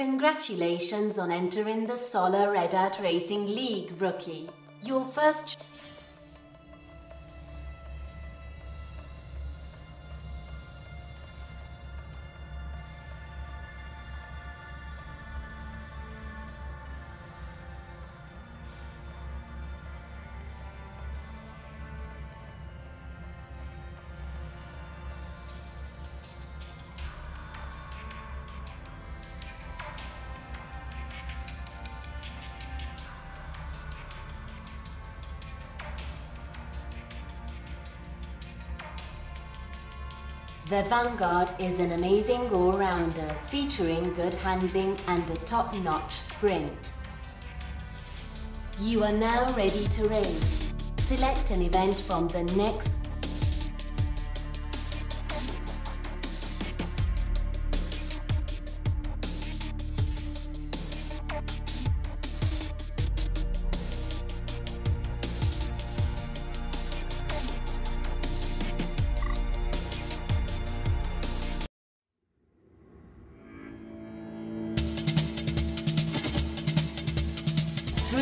Congratulations on entering the Solar Redout Racing League, rookie. Your first The Vanguard is an amazing all-rounder featuring good handling and a top-notch sprint. You are now ready to race. Select an event from the next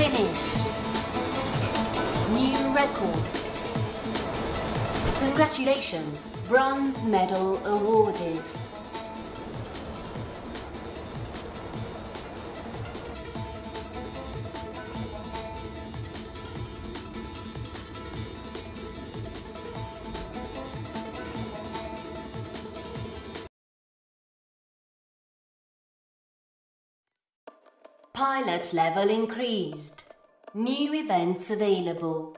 Finish. New record. Congratulations. Bronze medal awarded. Pilot level increased. New events available.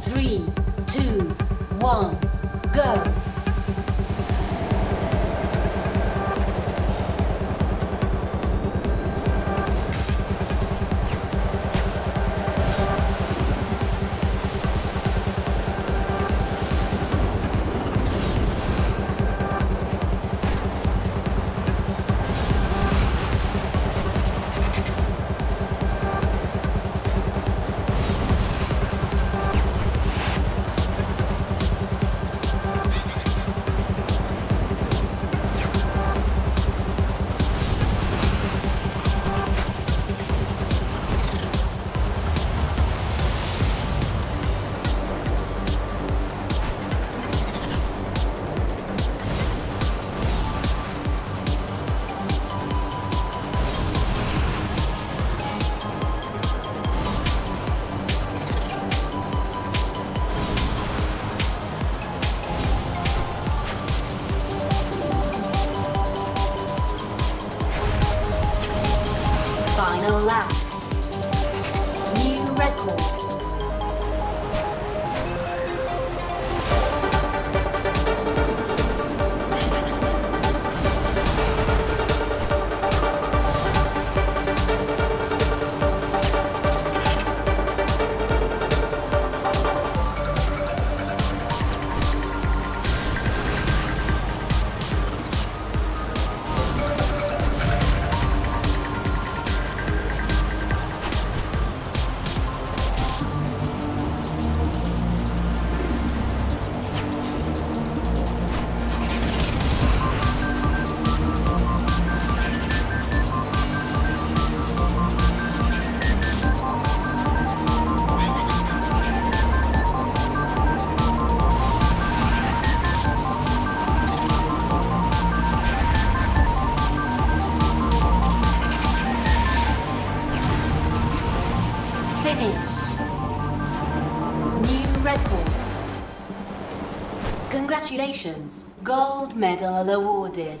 Three, two, one, go! Finish. New record. Congratulations. Gold medal awarded.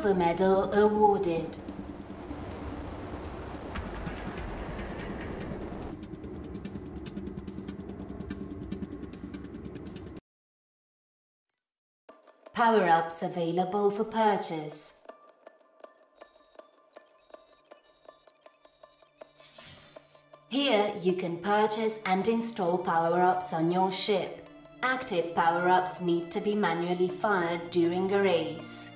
Silver medal awarded. Power-ups available for purchase. Here you can purchase and install power-ups on your ship. Active power-ups need to be manually fired during a race.